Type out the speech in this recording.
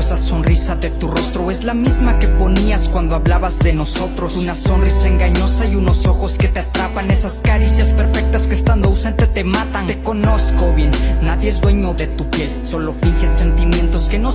esa sonrisa de tu rostro. Es la misma que ponías cuando hablabas de nosotros. Una sonrisa engañosa y unos ojos que te atrapan. Esas caricias perfectas que estando ausente te matan. Te conozco bien, nadie es dueño de tu piel. Solo finges sentimientos que no